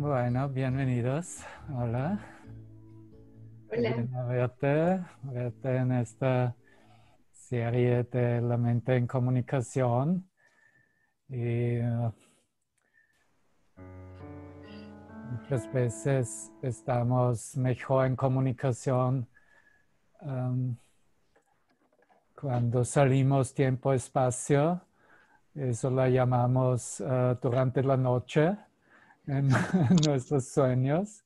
Bueno, bienvenidos. Hola. Hola. Bien a verte, verte en esta serie de la mente en comunicación. Y uh, muchas veces estamos mejor en comunicación um, cuando salimos tiempo-espacio. Eso la llamamos uh, durante la noche en nuestros sueños.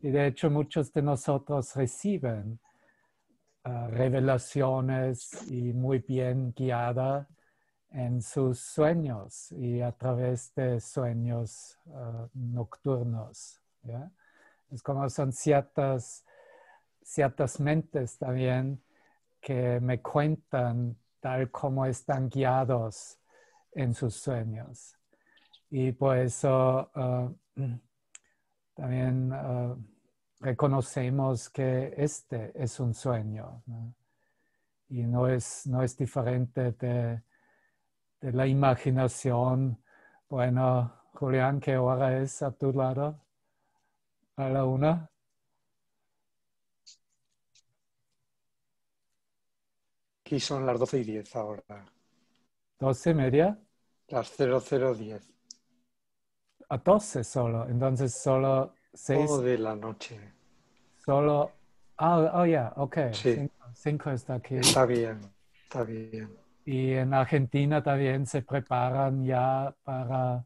Y de hecho muchos de nosotros reciben uh, revelaciones y muy bien guiada en sus sueños y a través de sueños uh, nocturnos. Es como son ciertas, ciertas mentes también que me cuentan tal como están guiados en sus sueños. Y por eso uh, también uh, reconocemos que este es un sueño. ¿no? Y no es, no es diferente de, de, la imaginación. Bueno, Julián, ¿qué hora es a tu lado? A la una. Aquí son las doce y diez ahora. ¿Doce y media? Las 0010. A 12 solo, entonces solo 6 Oh, de la noche. Solo. Oh, oh yeah, ok. Sí. Cinco, cinco está aquí. Está bien, está bien. Y en Argentina también se preparan ya para,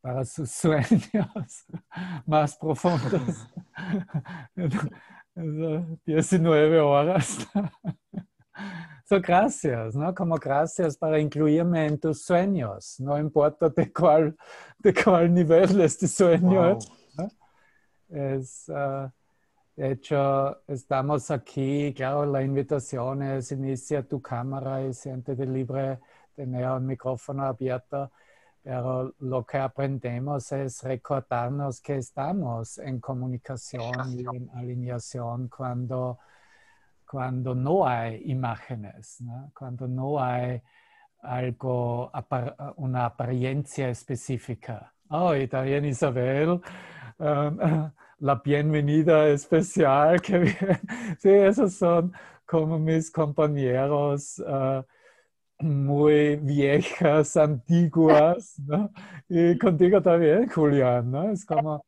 para sus sueños más profundos. 19 horas. So, gracias, ¿no? Como gracias para incluirme en tus sueños. No importa de cuál, de cuál nivel este sueño Wow. es. ¿no? Es, ah, de hecho, estamos aquí, claro, la invitación es inicia tu cámara y siéntete libre, tener un micrófono abierto, pero lo que aprendemos es recordarnos que estamos en comunicación y en alineación cuando, cuando no hay imágenes, cuando no hay algo, una apariencia específica. Oh, y también Isabel, um, la bienvenida especial que bien. Sí, esos son como mis compañeros uh, muy viejas, antiguas, ¿no? Y contigo también, Julián, ¿no? Es como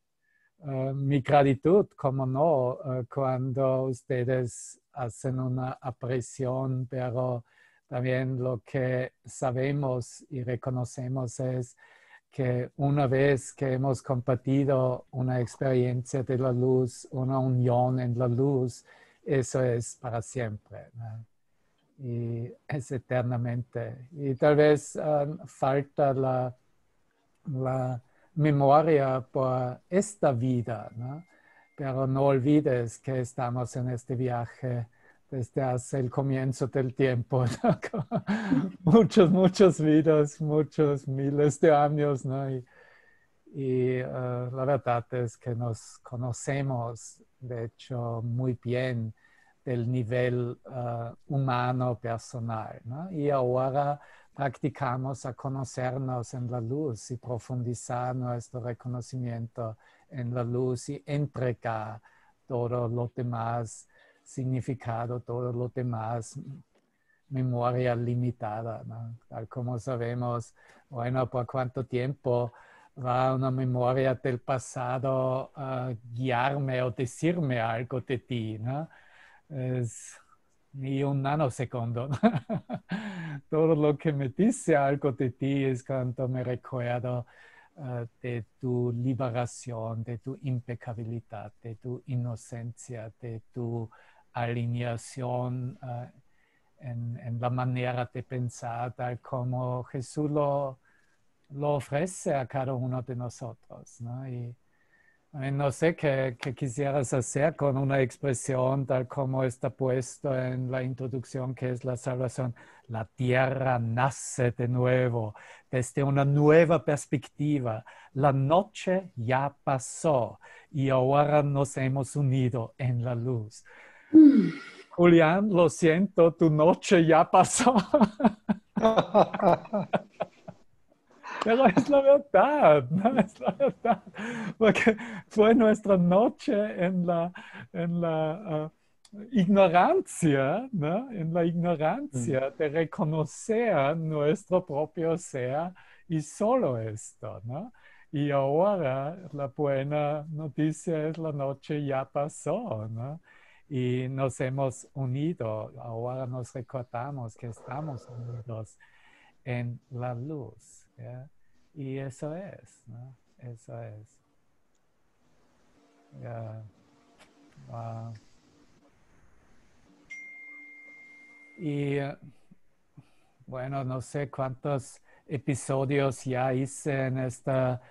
uh, mi gratitud, como no, uh, cuando ustedes hacen una apreciación, pero también lo que sabemos y reconocemos es que una vez que hemos compartido una experiencia de la luz, una unión en la luz, eso es para siempre. Y es eternamente. Y tal vez uh, falta la, la, memoria por esta vida. Pero no olvides que estamos en este viaje desde hace el comienzo del tiempo, ¿no? muchos, muchos vidas, muchos miles de años, ¿no? Y, y uh, la verdad es que nos conocemos, de hecho, muy bien del nivel uh, humano personal, ¿no? Y ahora practicamos a conocernos en la luz y profundizar nuestro reconocimiento en la luz y entregar todo lo demás significado, todo lo demás memoria limitada, ¿no? Tal como sabemos, bueno, por cuánto tiempo va una memoria del pasado a guiarme o decirme algo de ti, ¿no? Es ni un nanosegundo. ¿no? Todo lo que me dice algo de ti es cuando me recuerdo de tu liberación, de tu impecabilidad, de tu inocencia, de tu alineación uh, en, la manera de pensar, tal como Jesús lo, lo ofrece a cada uno de nosotros. ¿no? No sé qué, qué, quisieras hacer con una expresión tal como está puesto en la introducción, que es la salvación. La tierra nace de nuevo, desde una nueva perspectiva. La noche ya pasó y ahora nos hemos unido en la luz. Mm. Julián, lo siento, tu noche ya pasó. pero es la verdad, ¿no? Es la verdad, porque fue nuestra noche en la, en la ah, ignorancia, ¿no? En la ignorancia de reconocer nuestro propio ser y solo esto, ¿no? Y ahora la buena noticia es la noche ya pasó, ¿no? Y nos hemos unido, ahora nos recordamos que estamos unidos en la luz. ¿Ya? Y eso es, ¿no? Eso es. Ya. Wow. Y bueno, no sé cuántos episodios ya hice en esta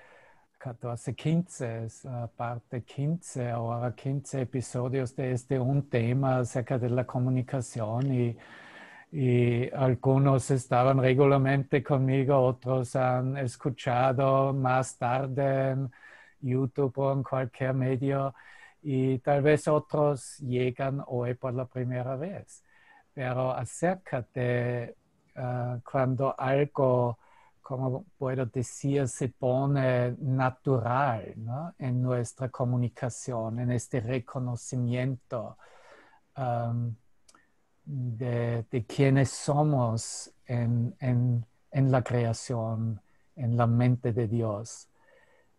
14, 15, es uh, parte 15, ahora 15 episodios de este un tema acerca de la comunicación y, y algunos estaban regularmente conmigo, otros han escuchado más tarde en YouTube o en cualquier medio y tal vez otros llegan hoy por la primera vez pero acércate uh, cuando algo, como puedo decir, se pone natural ¿no? en nuestra comunicación, en este reconocimiento de, de, quiénes somos en, en, en, la creación, en la mente de Dios.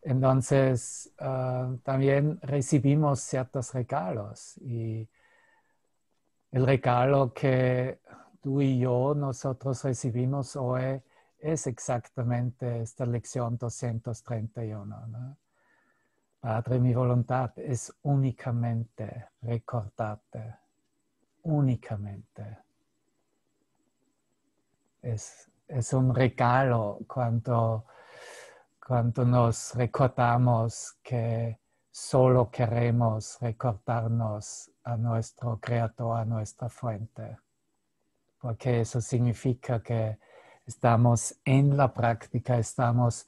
Entonces, uh, también recibimos ciertos regalos y el regalo que tú y yo, nosotros recibimos hoy es exactamente esta lección 231. Padre, mi voluntad es únicamente recordarte, únicamente. Es, un regalo cuando, cuando nos recordamos que solo queremos recordarnos a nuestro creador, a nuestra fuente, porque eso significa que estamos en la práctica, estamos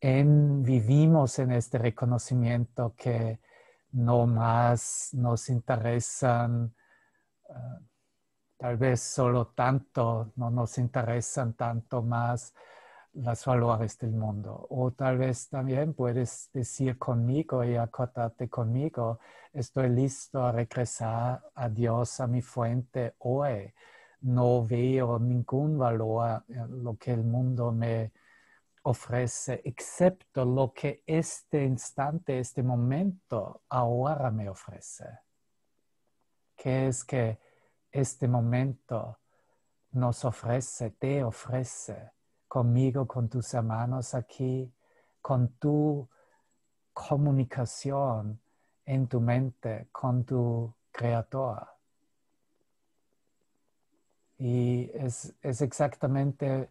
en, vivimos en este reconocimiento que no más nos interesan, eh, tal vez solo tanto, no nos interesan tanto más las valores del mundo. O tal vez también puedes decir conmigo y acordarte conmigo, estoy listo a regresar a Dios, a mi fuente hoy. No veo ningún valor en lo que el mundo me ofrece, excepto lo que este instante, este momento ahora me ofrece. Que es que este momento nos ofrece, te ofrece conmigo, con tus hermanos aquí, con tu comunicación en tu mente con tu creador. Y es, es exactamente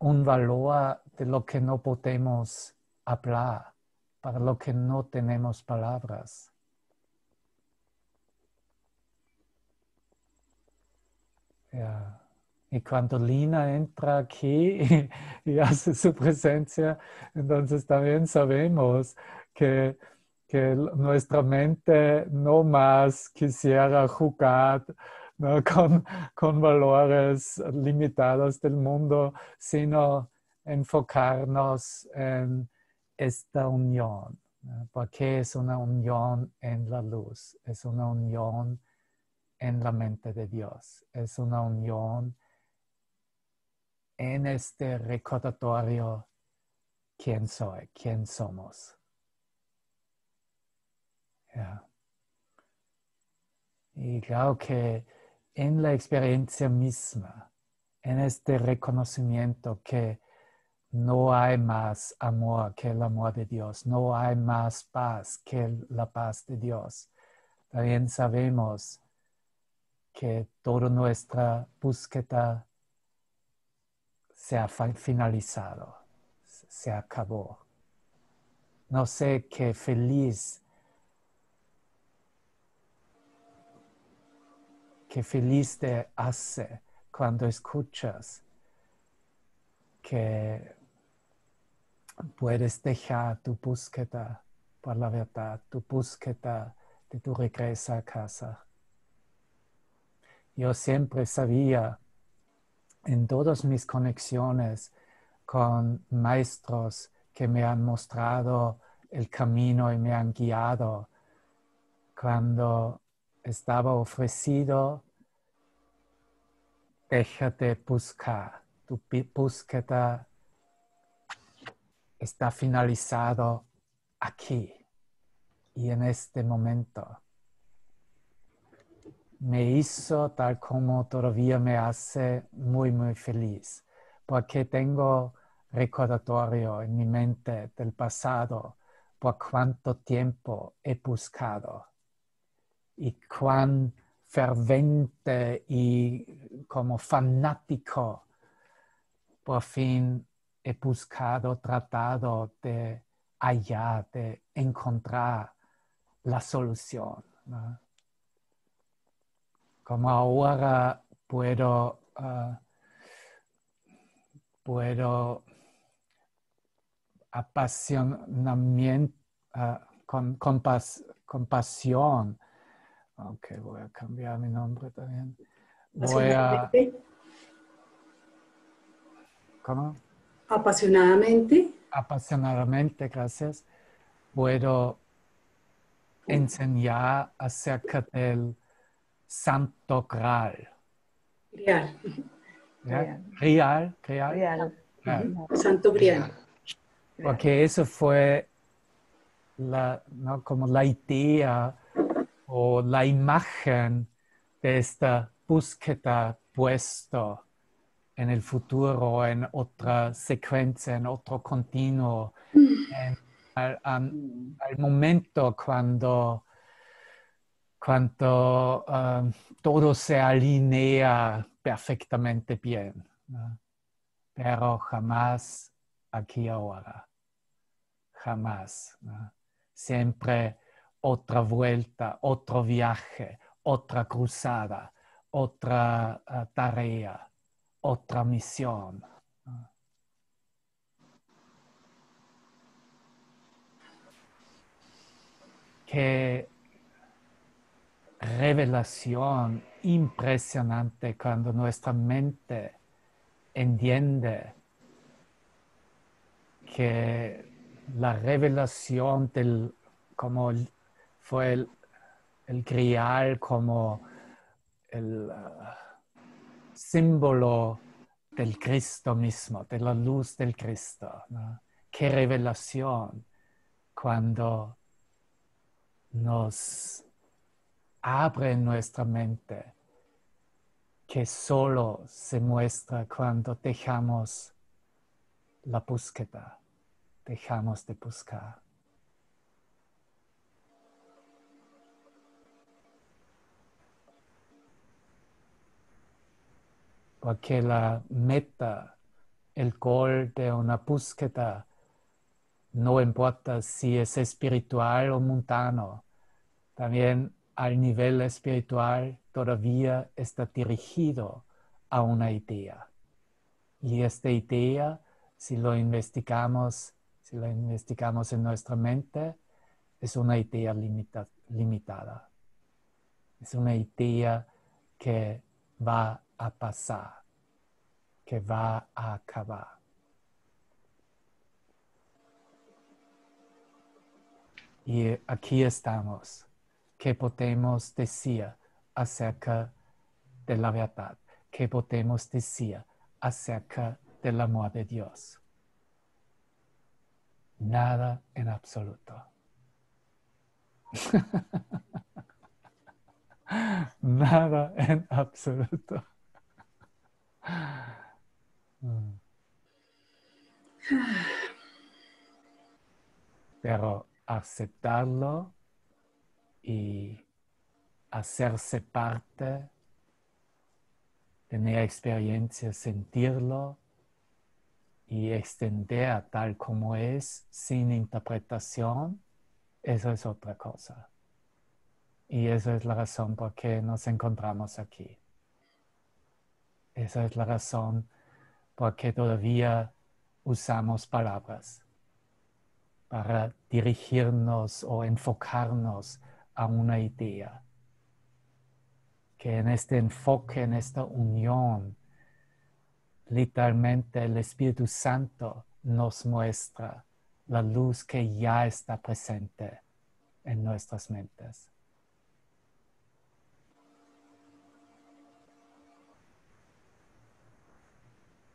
un valor de lo que no podemos hablar, para lo que no tenemos palabras. Y cuando Lina entra aquí y, hace su presencia, entonces también sabemos que, que nuestra mente no más quisiera jugar con, con valores limitados del mundo, sino enfocarnos en esta unión, porque es una unión en la luz, es una unión en la mente de Dios, es una unión en este recordatorio quién soy, quién somos. Y claro que en la experiencia misma, en este reconocimiento que no hay más amor que el amor de Dios, no hay más paz que la paz de Dios. También sabemos que toda nuestra búsqueda se ha finalizado, se acabó. No sé qué feliz, qué feliz te hace cuando escuchas que puedes dejar tu búsqueda por la verdad, tu búsqueda de tu regreso a casa. Yo siempre sabía en todas mis conexiones con maestros que me han mostrado el camino y me han guiado cuando estaba ofrecido, déjate buscar. Tu búsqueda está finalizado aquí y en este momento. Me hizo tal como todavía me hace muy, muy feliz, porque tengo recordatorio en mi mente del pasado por cuánto tiempo he buscado y cuán fervente y como fanático por fin he buscado, tratado de hallar, de encontrar la solución. Como ahora puedo, uh, puedo apasionamiento, uh, con, compas, compasión. Ok, voy a cambiar mi nombre también. Voy a... ¿Cómo? Apasionadamente. Apasionadamente, gracias. Puedo enseñar acerca del Santo Graal. Grial. Grial, Grial. Santo Grial. Porque eso fue la, ¿no? como la idea o la imagen de esta búsqueda puesto en el futuro, en otra secuencia, en otro continuo, en, al, al, momento cuando, cuando um, todo se alinea perfectamente bien. Pero jamás aquí ahora. Jamás. Siempre otra vuelta, otro viaje, otra cruzada, otra uh, tarea, otra misión. Qué revelación impresionante cuando nuestra mente entiende que la revelación del como fue el, el grial como el uh, símbolo del Cristo mismo, de la luz del Cristo. ¿no? Qué revelación cuando nos abre nuestra mente que solo se muestra cuando dejamos la búsqueda, dejamos de buscar. Porque la meta, el gol de una búsqueda, no importa si es espiritual o mundano, también al nivel espiritual todavía está dirigido a una idea. Y esta idea, si lo investigamos, si lo investigamos en nuestra mente, es una idea limita, limitada. Es una idea que va a pasar, que va a acabar. Y aquí estamos. ¿Qué podemos decir acerca de la verdad? ¿Qué podemos decir acerca del amor de Dios? Nada en absoluto. Nada en absoluto. Pero aceptarlo y hacerse parte, tener experiencia, sentirlo y extender tal como es sin interpretación, eso es otra cosa. Y esa es la razón por qué nos encontramos aquí. Esa es la razón por qué todavía usamos palabras para dirigirnos o enfocarnos a una idea. Que en este enfoque, en esta unión, literalmente el Espíritu Santo nos muestra la luz que ya está presente en nuestras mentes.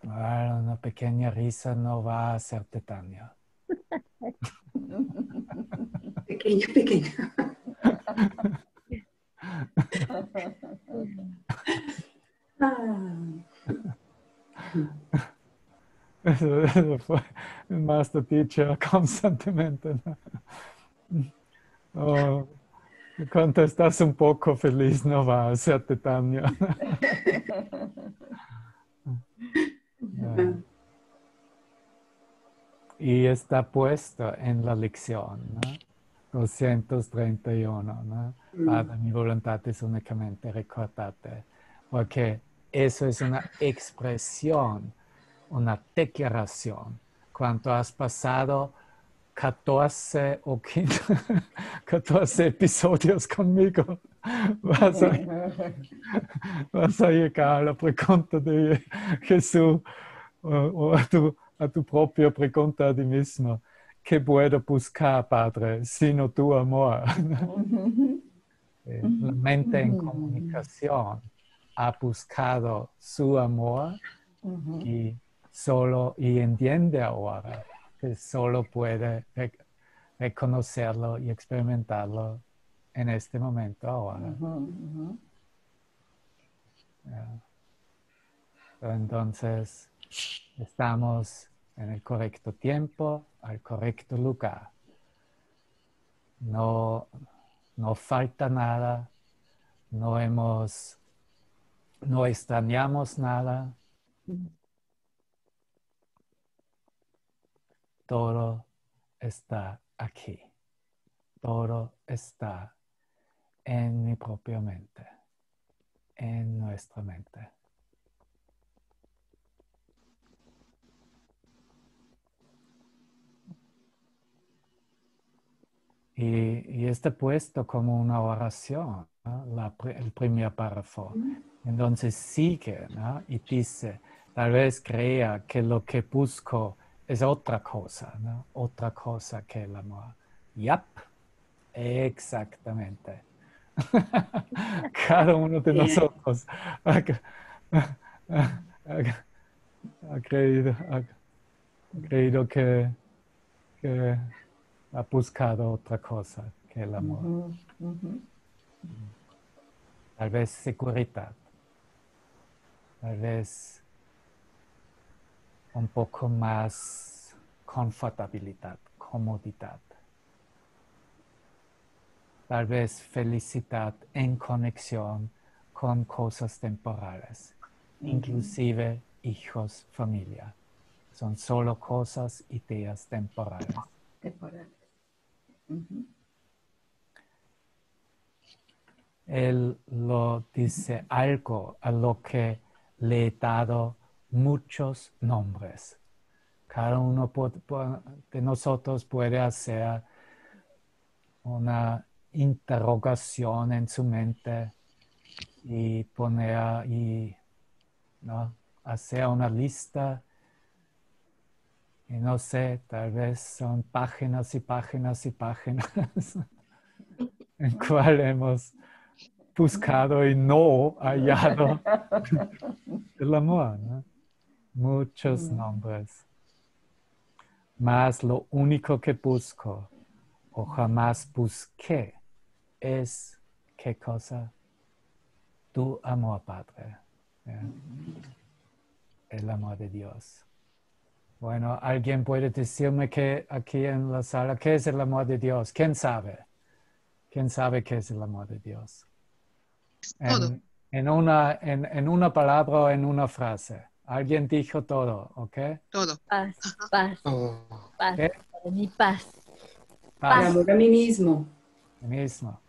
Ahora una pequeña risa no va a hacerte daño. Pequeña, pequeña. Eso, eso fue el master teacher constantemente. ¿no? Oh, cuando estás un poco feliz no va a hacerte daño. Ya. Y está puesto en la lección, ¿no? 231, ¿no? Padre, mi voluntad es únicamente recordarte, porque eso es una expresión, una declaración. Cuando has pasado 14 o 15, 14 episodios conmigo, vas a, vas a llegar a la pregunta de Jesús o, o a, tu, a tu propia pregunta a ti mismo. ¿Qué puedo buscar, Padre, sino tu amor? Eh, La mente en comunicación ha buscado su amor y solo y entiende ahora que solo puede rec- reconocerlo y experimentarlo en este momento ahora. Ya. Entonces, estamos en el correcto tiempo, al correcto lugar. No, no falta nada, no hemos, no extrañamos nada. Todo está aquí. Todo está en mi propia mente, en nuestra mente. Y, y está puesto como una oración, ¿no? La el primer párrafo. Entonces sigue ¿no? y dice, tal vez crea que lo que busco es otra cosa, ¿no? otra cosa que el amor. Yep, exactamente. Cada uno de nosotros ha, creído, ha creído que, que ha buscado otra cosa que el amor. Tal vez seguridad. Tal vez un poco más confortabilidad, comodidad. Tal vez felicidad en conexión con cosas temporales, inclusive hijos, familia. Son solo cosas, ideas temporales. Él lo dice algo a lo que le he dado muchos nombres. Cada uno de nosotros puede hacer una interrogación en su mente y poner y ¿no? hacer una lista. Y no sé, tal vez son páginas y páginas y páginas en cual hemos buscado y no hallado el amor. ¿no? Muchos nombres. Mas lo único que busco o jamás busqué es qué cosa? Tu amor, Padre. ¿ya? El amor de Dios. Bueno, ¿alguien puede decirme que aquí en la sala, qué es el amor de Dios? ¿Quién sabe? ¿Quién sabe qué es el amor de Dios? Todo. En, en una, en, en una palabra o en una frase. Alguien dijo todo, ¿ok? Todo. Paz, paz, Oh, paz. ¿Qué? Para mí, paz. El Paz, amor a mí mismo. mismo.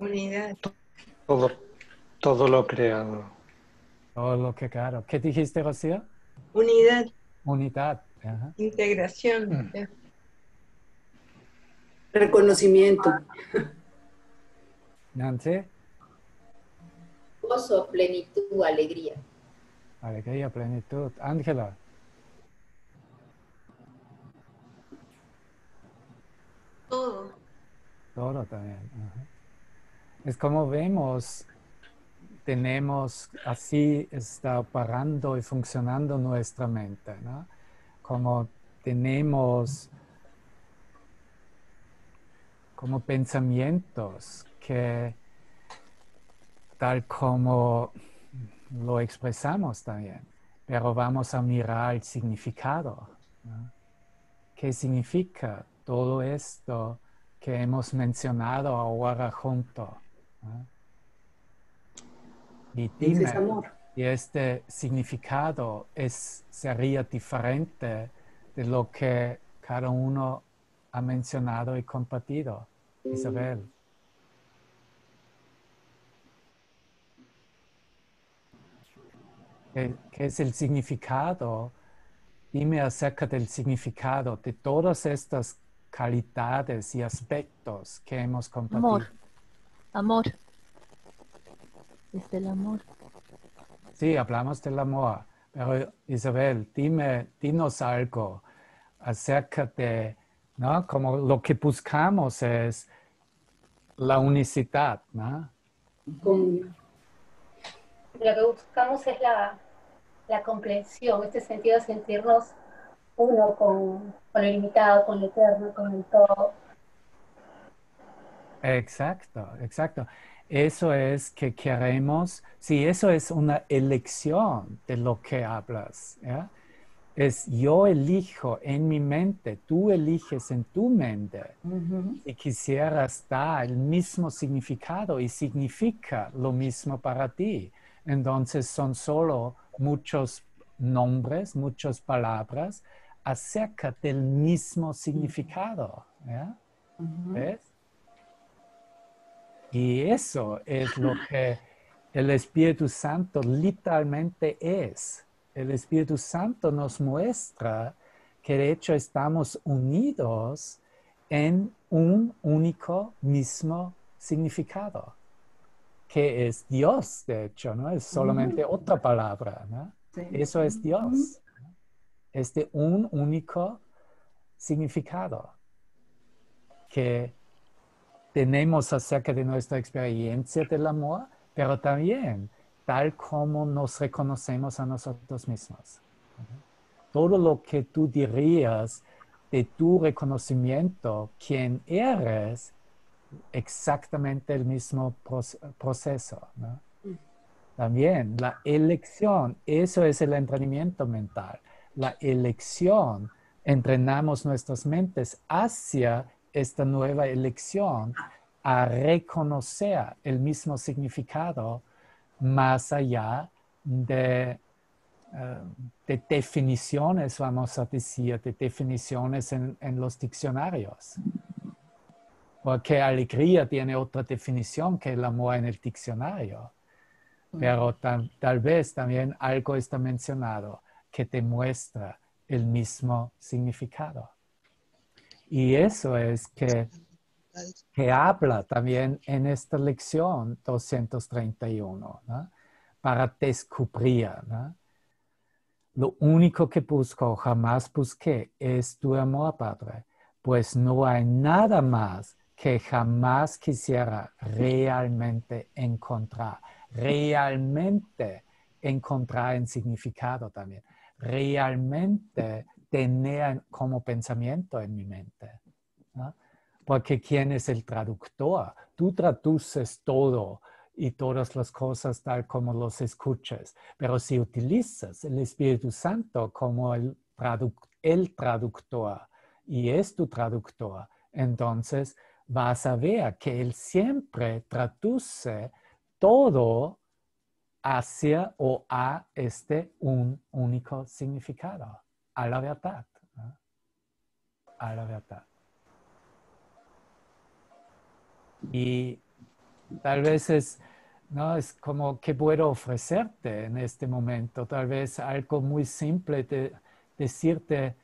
Unidad. todo, todo lo creado. Todo lo que claro. ¿Qué dijiste, Rocío? Unidad. Unidad. Ajá. Integración. Eh, Reconocimiento. Nancy. Gozo, plenitud, alegría. Alegría, plenitud. Ángela. Todo. Todo también. ajá. Es como vemos, tenemos así está parando y funcionando nuestra mente, ¿no? Como tenemos como pensamientos que tal como lo expresamos también, pero vamos a mirar el significado. ¿Qué significa todo esto que hemos mencionado ahora junto? ¿no? Dime, y este significado es, sería diferente de lo que cada uno ha mencionado y compartido. Isabel. ¿Qué, qué es el significado? Dime acerca del significado de todas estas calidades y aspectos que hemos compartido. Amor. Amor. Desde el amor. Sí, hablamos del amor, pero Isabel, dime, dinos algo acerca de, ¿no? Como lo que buscamos es la unicidad, ¿no? Con, Lo que buscamos es la, la comprensión, este sentido de sentirnos uno con, con el limitado, con el eterno, con el todo. Exacto, exacto. Eso es que queremos, sí, eso es una elección de lo que hablas, ¿ya? Es yo elijo en mi mente, tú eliges en tu mente y quisieras dar el mismo significado y significa lo mismo para ti. Entonces son solo muchos nombres, muchas palabras acerca del mismo significado. ¿Ves? Y eso es lo que el Espíritu Santo literalmente es. El Espíritu Santo nos muestra que de hecho estamos unidos en un único mismo significado, que es Dios, de hecho, ¿no? Es solamente otra palabra, ¿no? Eso es Dios. Es de un único significado que tenemos acerca de nuestra experiencia del amor, pero también tal como nos reconocemos a nosotros mismos. Todo lo que tú dirías de tu reconocimiento, quién eres, exactamente el mismo proce- proceso. También la elección, eso es el entrenamiento mental. La elección, entrenamos nuestras mentes hacia esta nueva elección a reconocer el mismo significado más allá de, eh, de definiciones, vamos a decir, de definiciones en, en los diccionarios. Porque alegría tiene otra definición que el amor en el diccionario. Pero tal, tal vez también algo está mencionado que te muestra el mismo significado. Y eso es que, que habla también en esta lección 231, ¿no? para descubrir. Lo único que busco, jamás busqué, es tu amor, Padre, pues no hay nada más que jamás quisiera realmente encontrar, realmente encontrar en significado también, realmente tener como pensamiento en mi mente. ¿no? Porque ¿quién es el traductor? Tú traduces todo y todas las cosas tal como los escuchas, pero si utilizas el Espíritu Santo como el, traduc- el traductor y es tu traductor, entonces vas a ver que Él siempre traduce todo hacia o a este un único significado, a la verdad. A la verdad. Y tal vez es, ¿no? es como que puedo ofrecerte en este momento, tal vez algo muy simple de decirte,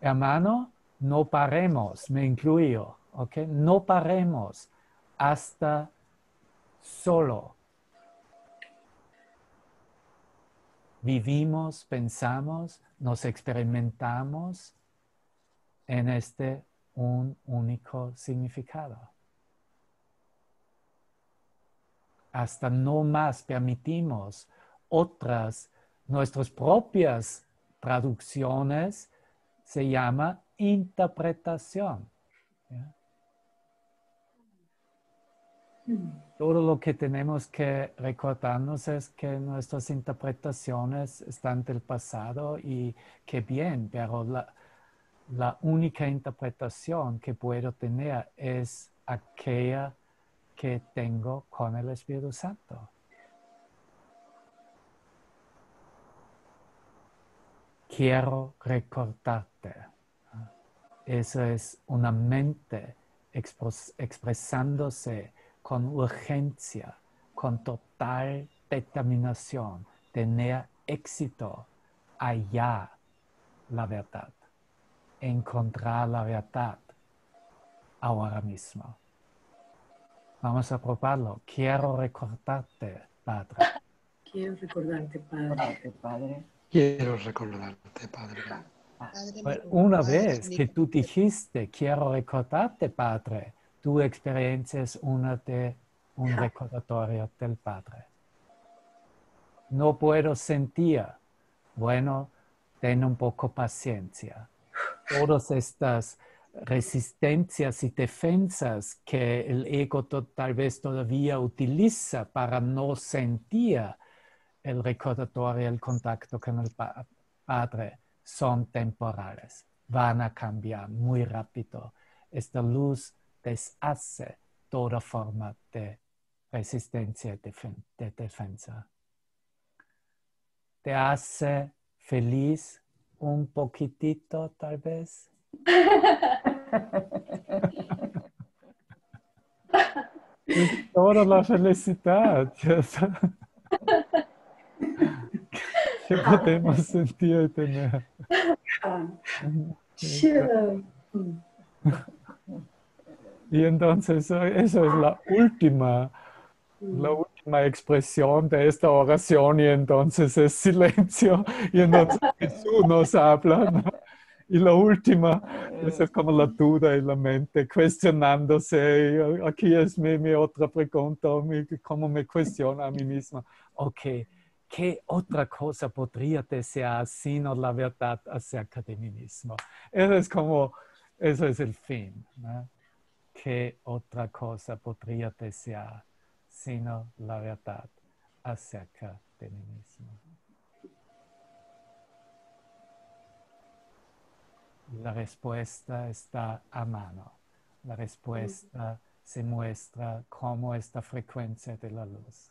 hermano, no paremos, me incluyo, ¿ok? No paremos hasta vivimos, pensamos, nos experimentamos en este un único significado. Hasta no más permitimos otras, nuestras propias traducciones, se llama interpretación. Todo lo que tenemos que recordarnos es que nuestras interpretaciones están del pasado y que bien, pero la, la única interpretación que puedo tener es aquella que tengo con el Espíritu Santo. Quiero recordarte. Eso es una mente expresándose con urgencia, con total determinación, tener éxito allá la verdad, encontrar la verdad ahora mismo. Vamos a probarlo. Quiero recordarte, Padre. Quiero recordarte, Padre. Padre, Padre, Quiero recordarte, Padre. Pues Una vez que tú dijiste, quiero recordarte, Padre, tu experiencia es una de un recordatorio del Padre. No puedo sentir, bueno, ten un poco paciencia. Todas estas resistencias y defensas que el ego tal vez todavía utiliza para no sentir el recordatorio, el contacto con el pa- Padre, son temporales, van a cambiar muy rápido. Esta luz deshace toda forma de resistencia y defen- de defensa. Te hace feliz un poquitito tal vez. Es toda la felicidad. que podemos sentir y tener. Mm. Y entonces eh, eso es la última, la última expresión de esta oración y entonces es silencio y entonces Jesús nos habla. ¿no? Y la última esa es como la duda y la mente cuestionándose. Aquí es mi, mi otra pregunta, mi- cómo me cuestiona a mí misma. Ok, ¿qué otra cosa podría desear sino la verdad acerca de mí mismo? Eso es como, eso es el fin. ¿no? ¿Qué otra cosa podría desear sino la verdad acerca de mí mismo? La respuesta está a mano. La respuesta se muestra como esta frecuencia de la luz.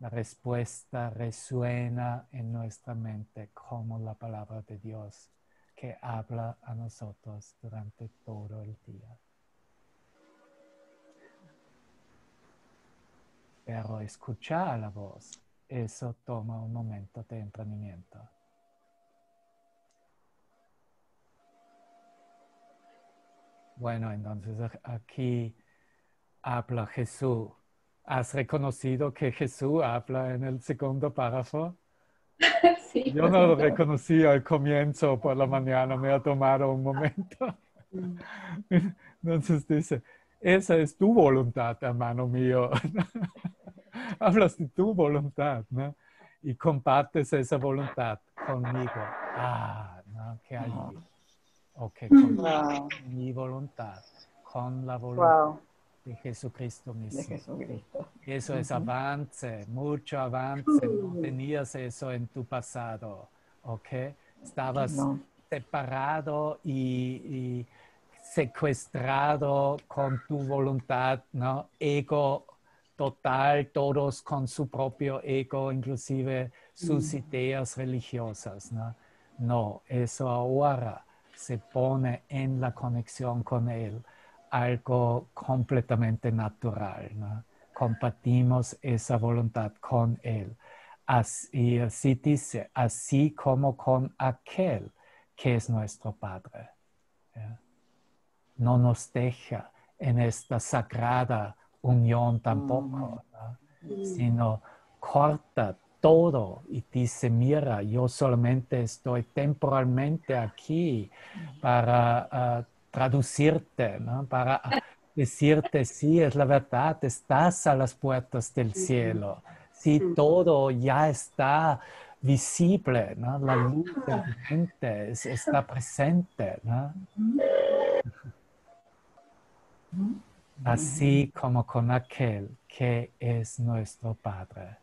La respuesta resuena en nuestra mente como la palabra de Dios que habla a nosotros durante todo el día. Pero escuchar la voz, eso toma un momento de entrenamiento. Bueno, entonces aquí habla Jesús. ¿Has reconocido que Jesús habla en el segundo párrafo? Sí. Yo no lo reconocí al comienzo por la mañana, me ha tomado un momento. Entonces dice, esa es tu voluntad, hermano mío. Hablas de tu voluntad, ¿no? Y compartes esa voluntad conmigo. Ah, ¿no? Qué alivio. Ok, con Wow, mi voluntad, con la voluntad wow, de Jesucristo de mismo. Jesucristo. Eso es avance, mucho avance. No tenías eso en tu pasado, ¿ok? Estabas No, separado y, y secuestrado con tu voluntad, ¿no? Ego total, todos con su propio ego, inclusive sus ideas religiosas, ¿no? No, eso ahora se pone en la conexión con Él, algo completamente natural, ¿no? Compartimos esa voluntad con Él. Así, así dice, así como con aquel que es nuestro Padre. ¿ya? No nos deja en esta sagrada unión tampoco, ¿no? sino corta todo y dice, mira, yo solamente estoy temporalmente aquí para ah, traducirte, ¿no? para decirte, sí, es la verdad, estás a las puertas del cielo. Sí, todo ya está visible, ¿no? La luz de la mente es- está presente, ¿no? Así como con aquel que es nuestro Padre.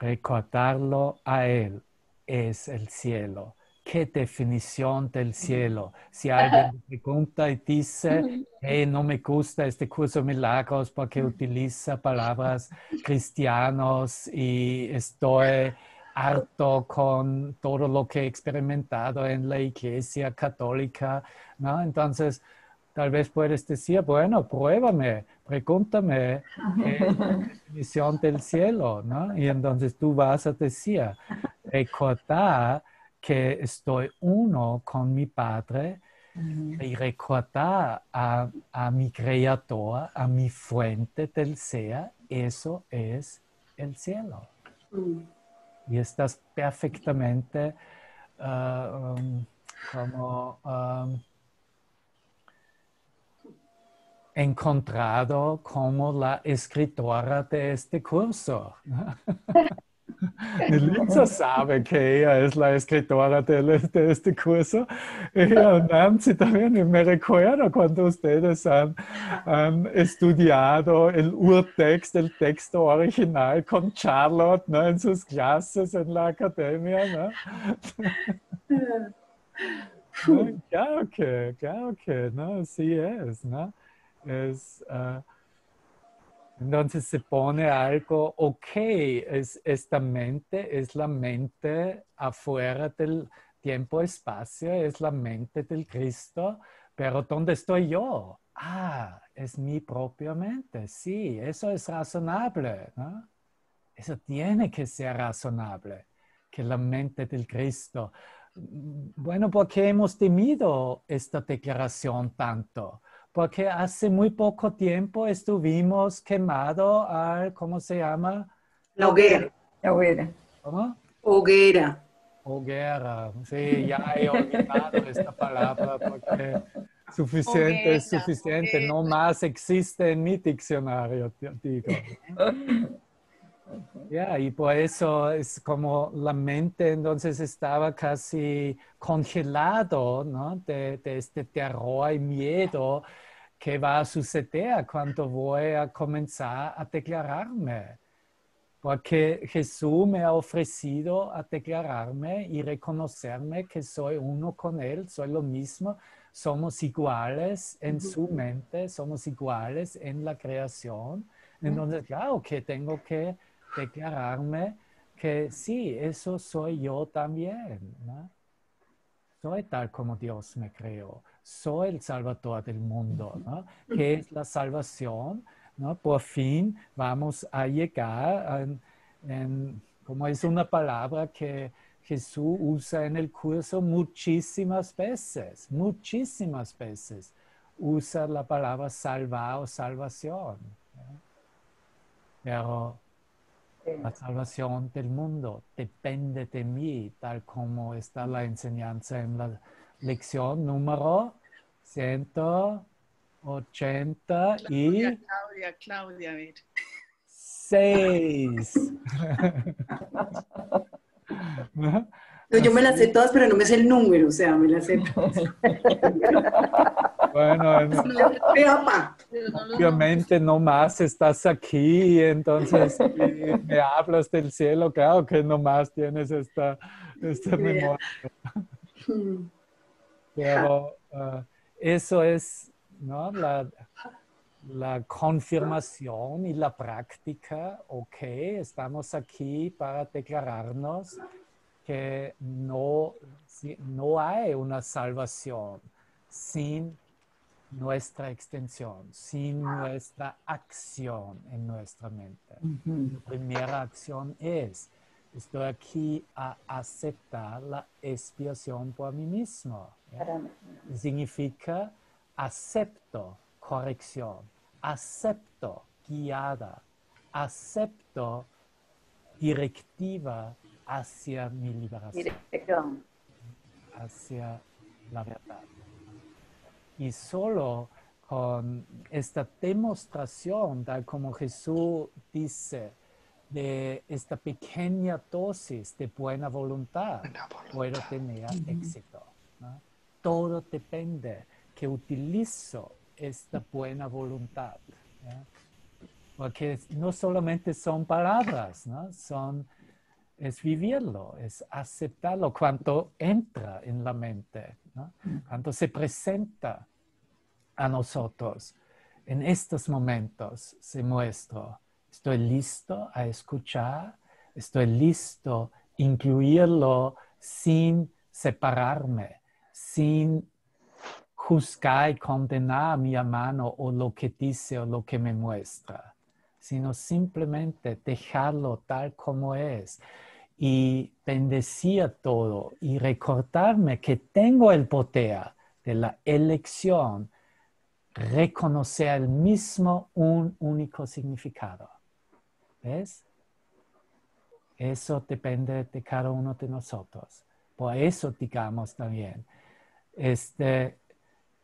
Recordarlo a Él es el cielo. ¿Qué definición del cielo? Si alguien pregunta y dice, "Hey, no me gusta este curso de milagros porque utiliza palabras cristianos y estoy harto con todo lo que he experimentado en la iglesia católica, ¿no? Entonces, tal vez puedes decir, bueno, pruébame, pregúntame eh, la definición del cielo, ¿no? Y entonces tú vas a decir, recordar que estoy uno con mi Padre y recordar a, a mi Creador, a mi fuente del ser, eso es el cielo. Mm. Y estás perfectamente ah, um, como um, encontrado como la escritora de este curso. Elisa sabe que ella es la escritora de, de este curso. Ella, Nancy también, y me recuerdo cuando ustedes han, han estudiado el urtexto, el texto original con Charlotte ¿no? en sus clases en la academia. ¿no? ¿no? Claro que, claro que, ¿no? Sí es, ¿no? Es, ah, entonces se pone algo, ok, es, esta mente es la mente afuera del tiempo-espacio, es la mente del Cristo, pero ¿dónde estoy yo? Ah, es mi propia mente, sí, eso es razonable. Eso tiene que ser razonable, que la mente del Cristo. Bueno, ¿por qué hemos temido esta declaración tanto? Porque hace muy poco tiempo estuvimos quemado al, ¿cómo se llama? La hoguera. La hoguera. ¿Cómo? Hoguera. Hoguera. Sí, ya he olvidado esta palabra porque suficiente es Hoguera, suficiente. No hoguera. más existe en mi diccionario, te digo. Ya, y por eso es como la mente entonces estaba casi congelado, ¿no? De, de este terror y miedo que va a suceder cuando voy a comenzar a declararme. Porque Jesús me ha ofrecido a declararme y reconocerme que soy uno con Él, soy lo mismo, somos iguales en su mente, somos iguales en la creación. Entonces, claro que tengo que declararme que sí, eso soy yo también. ¿no? Soy tal como Dios me creó. Soy el salvador del mundo. ¿no? ¿Qué es la salvación? ¿no? Por fin vamos a llegar en, en- como es una palabra que Jesús usa en el curso muchísimas veces, muchísimas veces. Usa la palabra salvar o salvación. ¿no? Pero la salvación del mundo depende de mí, tal como está la enseñanza en la lección número 180 y Claudia, Claudia, Claudia, a ver. 6. No, yo me las sé todas, pero no me sé el número, o sea, me las sé todas. Bueno, no obviamente no más estás aquí, entonces me hablas del cielo, claro que no más tienes esta, esta memoria. Pero ah, eso es ¿no? la, la confirmación y la práctica. Ok, estamos aquí para declararnos que no, no hay una salvación sin nuestra extensión, sin nuestra acción en nuestra mente. La primera acción es, estoy aquí a aceptar la expiación por mí mismo. Significa acepto corrección, acepto guiada, acepto directiva hacia mi liberación, Dirección. hacia la verdad. Y solo con esta demostración, tal como Jesús dice, de esta pequeña dosis de buena voluntad, Buena voluntad. puedo tener éxito. ¿no? Todo depende que utilizo esta buena voluntad. ¿ya? Porque no solamente son palabras, ¿no? son, es vivirlo, es aceptarlo cuando entra en la mente, ¿no? cuando se presenta a nosotros. En estos momentos se muestra, estoy listo a escuchar, estoy listo a incluirlo sin separarme, sin juzgar y condenar a mi hermano o lo que dice o lo que me muestra, sino simplemente dejarlo tal como es y bendecir todo y recordarme que tengo el poder de la elección, reconocer el mismo un único significado. ¿Ves? Eso depende de cada uno de nosotros. Por eso, digamos también, este,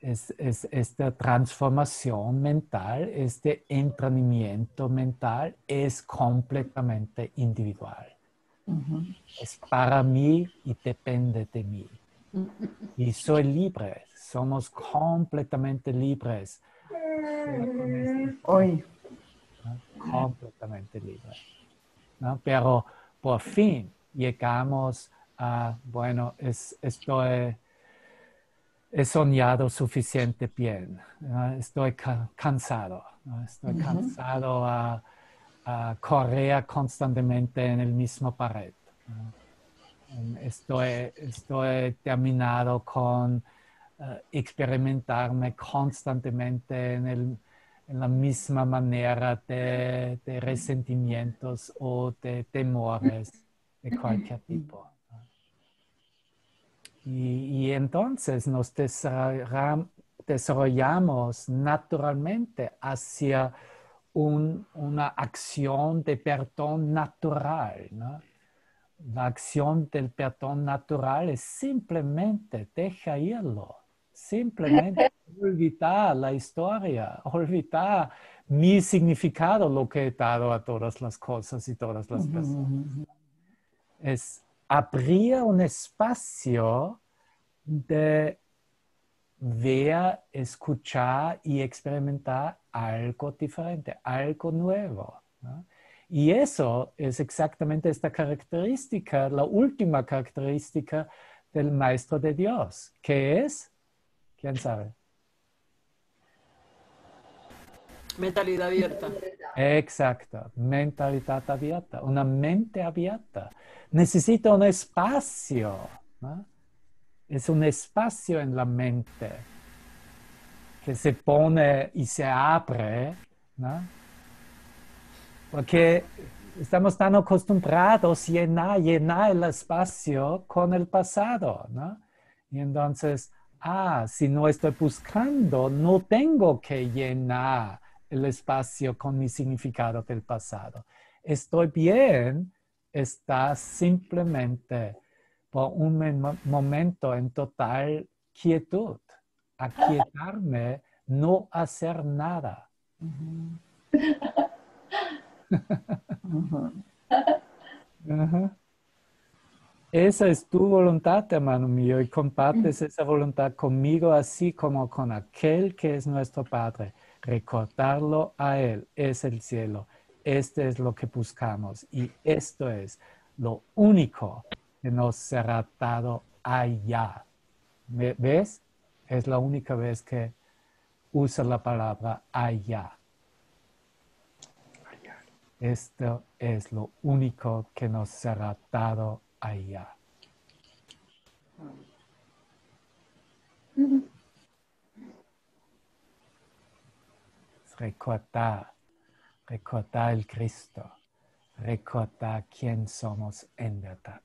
es, es- esta transformación mental, este entrenamiento mental es completamente individual. Es para mí y depende de mí. Y soy libre, somos completamente libres. Hoy. ¿No? completamente libre. ¿no? Pero por fin llegamos a, bueno, es, estoy, he soñado suficiente bien, ¿no? estoy ca- cansado, estoy cansado a, a correr constantemente en el mismo pared. Estoy, estoy terminado con eh, experimentarme constantemente en, el, en la misma manera de, de resentimientos o de temores de cualquier tipo. Y, entonces nos desarrollamos naturalmente hacia un- una acción de perdón natural. La acción del perdón natural es simplemente deja irlo, simplemente olvidar la historia, olvidar mi significado, lo que he dado a todas las cosas y todas las personas. Es abrir un espacio de ver, escuchar y experimentar algo diferente, algo nuevo. ¿no? Y eso es exactamente esta característica, la última característica del Maestro de Dios, que es, ¿quién sabe? Mentalidad abierta. Exacto, mentalidad abierta, una mente abierta. Necesita un espacio, ¿no? Es un espacio en la mente que se pone y se abre, ¿no? Porque estamos tan acostumbrados a llenar, llenar el espacio con el pasado, ¿no? Y entonces, ah, si no estoy buscando, no tengo que llenar el espacio con mi significado del pasado. Estoy bien, está simplemente por un mom- momento en total quietud, aquietarme, no hacer nada. Ajá. Esa es tu voluntad, hermano mío, y compartes esa voluntad conmigo, así como con aquel que es nuestro Padre. Recordarlo a Él es el cielo. Este es lo que buscamos y esto es lo único que nos será dado allá. ¿Ve- ¿Ves? Es la única vez que usa la palabra allá. Esto es lo único que nos será dado allá. Recordar, recordar el Cristo, recordar quién somos en verdad.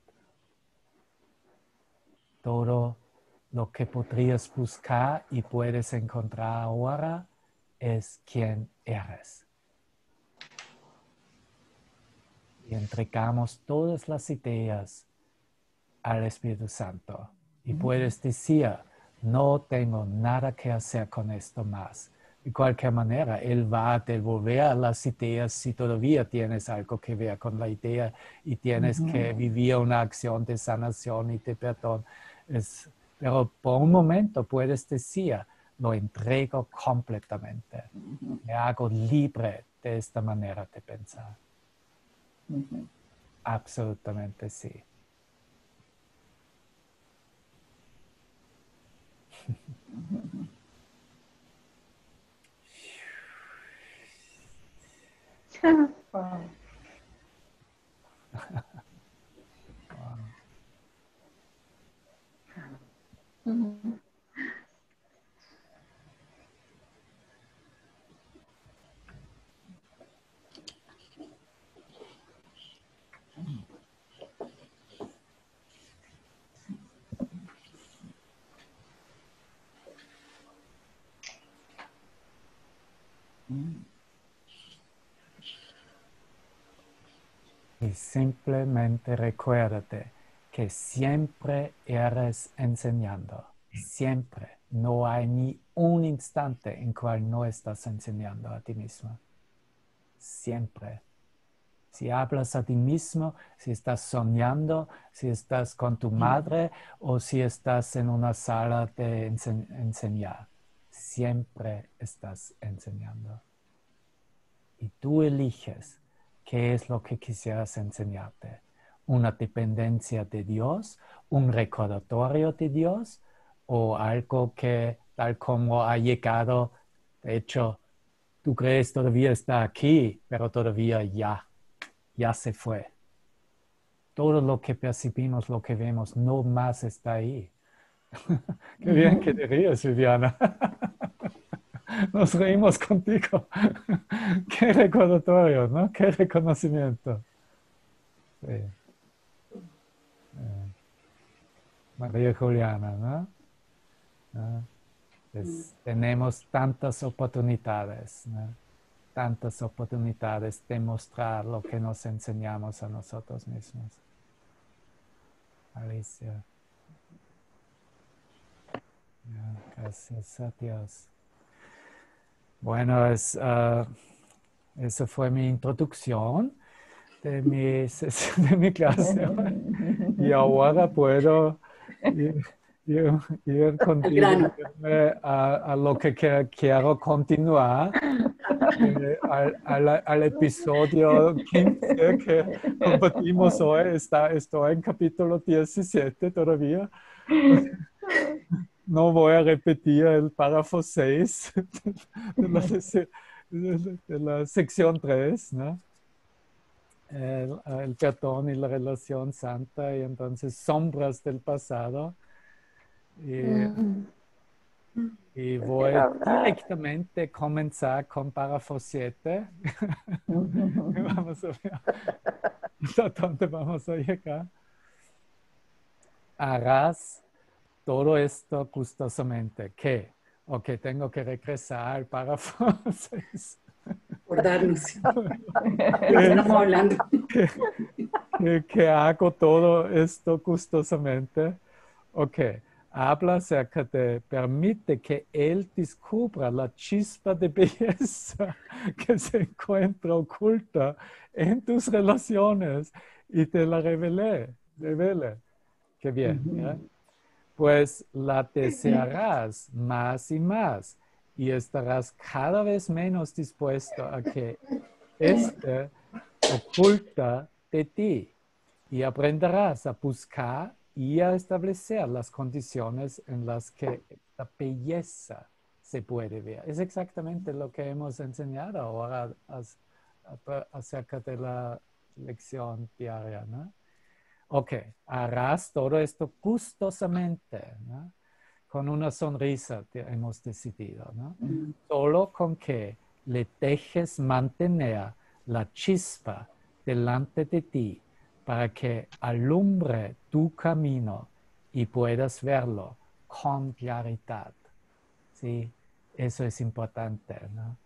Todo lo que podrías buscar y puedes encontrar ahora es quién eres. y entregamos todas las ideas al Espíritu Santo. Y puedes decir, no tengo nada que hacer con esto más. De cualquier manera, Él va a devolver las ideas si todavía tienes algo que ver con la idea y tienes que vivir una acción de sanación y de perdón. Es, pero por un momento puedes decir, lo entrego completamente. Me hago libre de esta manera de pensar. Absolutamente sí. Mm-hmm. Y simplemente recuérdate que siempre eres enseñando. Siempre. No hay ni un instante en cual no estás enseñando a ti mismo. Siempre. Si hablas a ti mismo, si estás soñando, si estás con tu madre o si estás en una sala de enseñar, siempre estás enseñando. Y tú eliges qué es lo que quisieras enseñarte. Una dependencia de Dios, un recordatorio de Dios o algo que tal como ha llegado, de hecho, tú crees todavía está aquí, pero todavía ya, ya se fue. Todo lo que percibimos, lo que vemos, no más está ahí. Qué bien que te ríes, Viviana. Nos reímos contigo. Qué recordatorio, ¿no? Qué reconocimiento. Eh, María Juliana, ¿no? Tenemos tantas oportunidades, tantas oportunidades de mostrar lo que nos enseñamos a nosotros mismos. Alicia. Gracias a Dios. Bueno, es, uh, esa fue mi introducción de mi, de mi clase. y ahora puedo ir, ir, ir a, a, lo que quiero continuar. Eh, al, al, al, episodio 15 que compartimos hoy, está, estoy en capítulo 17 todavía no voy a repetir el párrafo 6 de la, sección 3, ¿no? El, perdón y la relación santa y entonces sombras del pasado. Y, y voy directamente a comenzar con párrafo 7. vamos a ver dónde vamos a llegar. Harás todo esto gustosamente. ¿Qué? O que tengo que regresar para Por darnos. Estamos hablando. Que, hago todo esto gustosamente. Ok. Habla acerca de, permite que Él descubra la chispa de belleza que se encuentra oculta en tus relaciones y te la revele. revele. Qué bien pues la desearás más y más y estarás cada vez menos dispuesto a que éste oculta de ti y aprenderás a buscar y a establecer las condiciones en las que la belleza se puede ver. Es exactamente lo que hemos enseñado ahora acerca de la lección diaria, ¿no? Ok, harás todo esto gustosamente, ¿no? con una sonrisa hemos decidido, ¿no? Solo con que le dejes mantener la chispa delante de ti para que alumbre tu camino y puedas verlo con claridad. ¿Sí? Eso es importante, ¿no?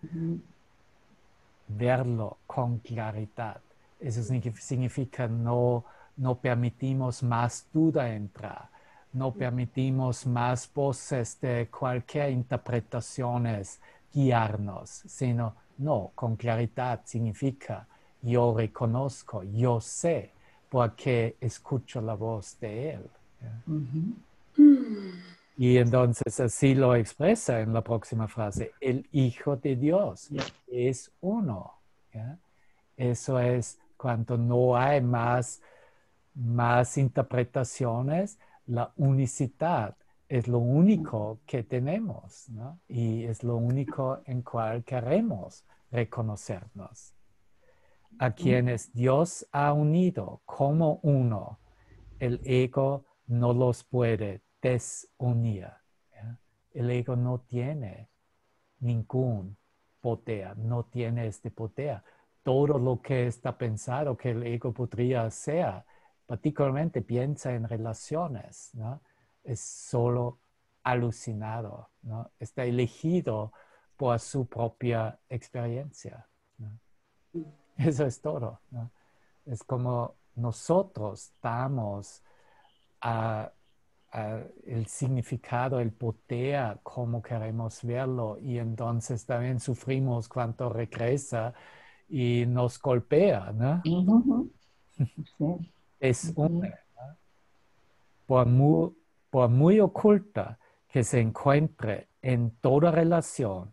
Verlo con claridad Eso significa no, no permitimos más duda entrar, no permitimos más voces de cualquier interpretaciones guiarnos, sino no, con claridad significa yo reconozco, yo sé, porque escucho la voz de Él. Y entonces así lo expresa en la próxima frase, el Hijo de Dios es uno. Eso es cuando no hay más, más interpretaciones, la unicidad es lo único que tenemos y es lo único en cual queremos reconocernos. A quienes Dios ha unido como uno, el ego no los puede desunir. El ego no tiene ningún poder, no tiene este poder. Todo lo que está pensado que el ego podría hacer, particularmente piensa en relaciones, ¿no? es solo alucinado, ¿no? está elegido por su propia experiencia. Eso es todo. Es como nosotros damos a, el significado, el poder, como queremos verlo, y entonces también sufrimos cuando regresa y nos golpea. ¿no? Es una, por muy, por muy oculta que se encuentre en toda relación,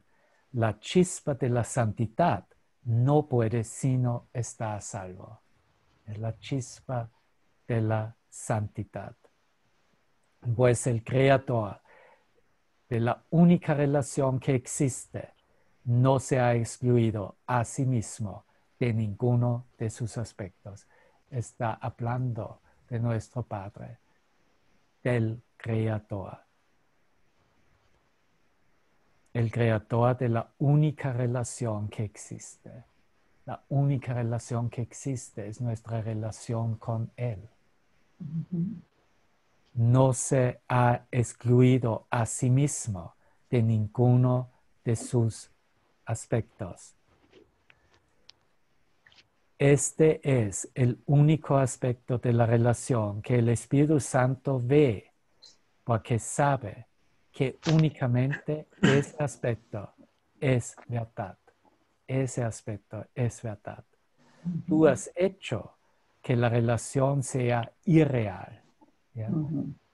la chispa de la santidad no puede sino estar a salvo. Es la chispa de la santidad. Pues el creador de la única relación que existe no se ha excluido a sí mismo de ninguno de sus aspectos. Está hablando de nuestro Padre, del Creador. El Creador de la única relación que existe. La única relación que existe es nuestra relación con Él. No se ha excluido a sí mismo de ninguno de sus aspectos. Este es el único aspecto de la relación que el Espíritu Santo ve, porque sabe que únicamente ese aspecto es verdad. Ese aspecto es verdad. Tú has hecho que la relación sea irreal.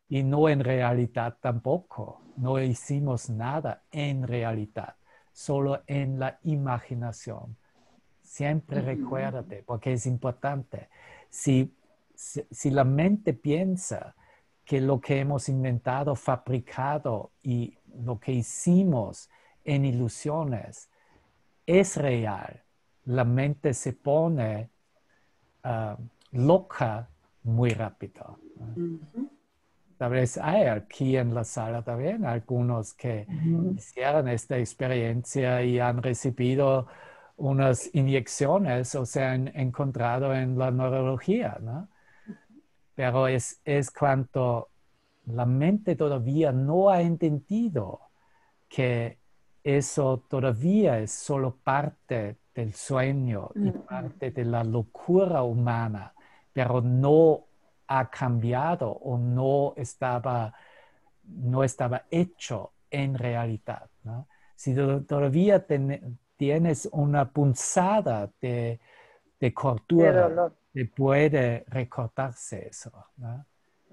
Y no en realidad tampoco. No hicimos nada en realidad solo en la imaginación. Siempre recuérdate, porque es importante. Si, si, la mente piensa que lo que hemos inventado, fabricado y lo que hicimos en ilusiones es real, la mente se pone ah, loca muy rápido. Tal vez hay aquí en la sala también algunos que hicieron esta experiencia y han recibido unas inyecciones o se han encontrado en la neurología, ¿no? Pero es, es cuando la mente todavía no ha entendido que eso todavía es solo parte del sueño y parte de la locura humana, pero no ha cambiado o no estaba, no estaba hecho en realidad. Si todavía tienes una punzada de, de cortura, te puede recortarse eso.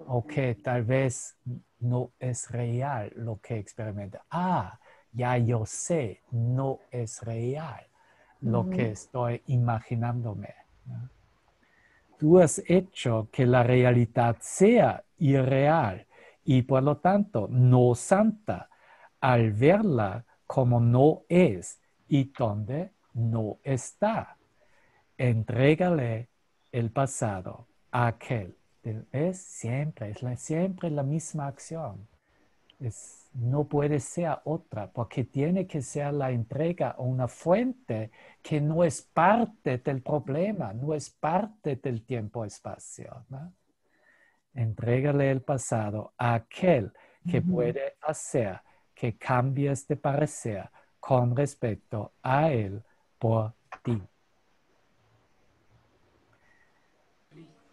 O que tal vez no es real lo que experimenta. Ah, ya yo sé, no es real lo que estoy imaginándome tú has hecho que la realidad sea irreal y por lo tanto no santa al verla como no es y donde no está. Entrégale el pasado a aquel. Es siempre, es la, siempre la misma acción. Es, no puede ser otra, porque tiene que ser la entrega a una fuente que no es parte del problema, no es parte del tiempo-espacio. ¿no? Entrégale el pasado a aquel que puede hacer que cambies de parecer con respecto a él por ti.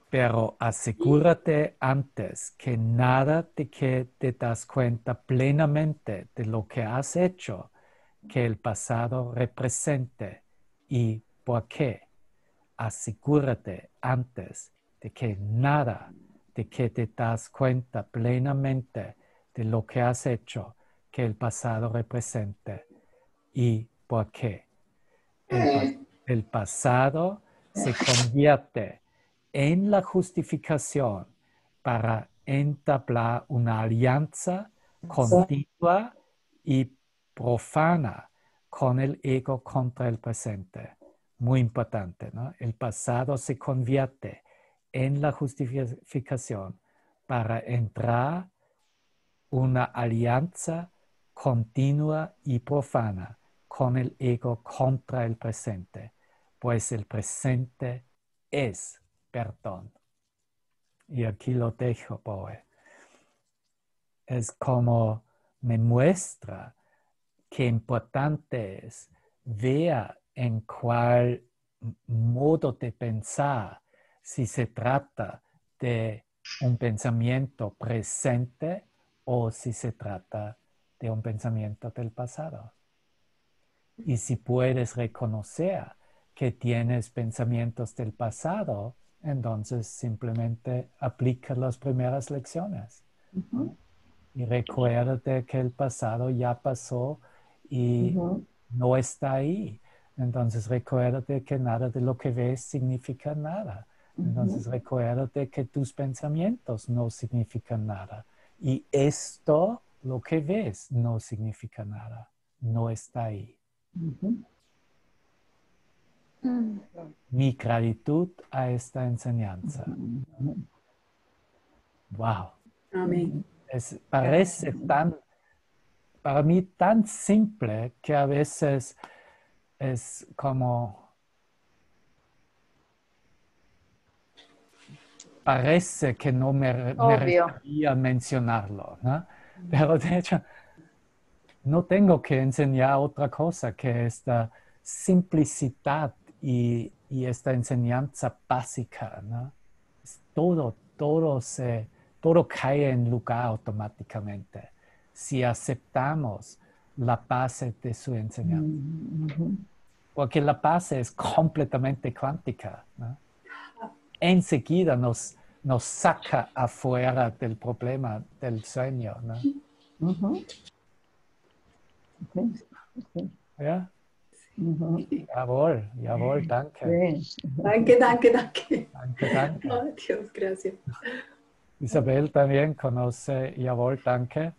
pero asegúrate antes que nada de que te das cuenta plenamente de lo que has hecho que el pasado represente y por qué. Asegúrate antes de que nada de que te das cuenta plenamente de lo que has hecho que el pasado represente y por qué. El, el pasado se convierte en la justificación para entablar una alianza continua y profana con el ego contra el presente. Muy importante, ¿no? El pasado se convierte en la justificación para entrar una alianza continua y profana con el ego contra el presente, pues el presente es perdón. Y aquí lo dejo, Poe. Es como me muestra qué importante es ver en cuál modo de pensar si se trata de un pensamiento presente o si se trata de un pensamiento del pasado. Y si puedes reconocer que tienes pensamientos del pasado, entonces simplemente aplica las primeras lecciones. Y recuérdate que el pasado ya pasó y no está ahí. Entonces recuérdate que nada de lo que ves significa nada. Entonces recuérdate que tus pensamientos no significan nada. Y esto, lo que ves, no significa nada. No está ahí. Mi gratitud a esta enseñanza. Wow. Amén. Es, parece tan, para mí tan simple que a veces es como, parece que no me, merecería mencionarlo, ¿no? Pero de hecho, no tengo que enseñar otra cosa que esta simplicidad y, esta enseñanza básica, ¿no? Todo, todo, se, todo cae en lugar automáticamente si aceptamos la base de su enseñanza. Mm, Porque la base es completamente cuántica. ¿no? Enseguida nos, nos saca afuera del problema del sueño. ¿no? ¿Ya? Jawohl, jawohl, danke. Danke, danke, danke. Danke, danke. Oh, Dios, gracias. Isabel también conoce jawohl, danke.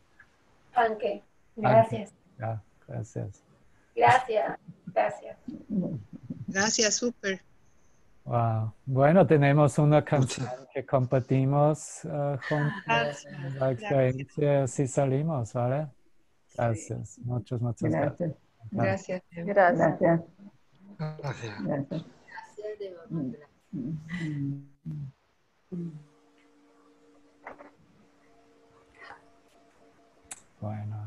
Danke. Gracias. Ya, gracias. Gracias. Gracias. Gracias, súper. Wow. Bueno, tenemos una canción que compartimos uh, juntos. Gracias, La experiencia, si salimos, ¿vale? Gracias, sí. muchas, muchas gracias. Gracias. Gracias. Gracias. Gracias. Gracias. Bueno.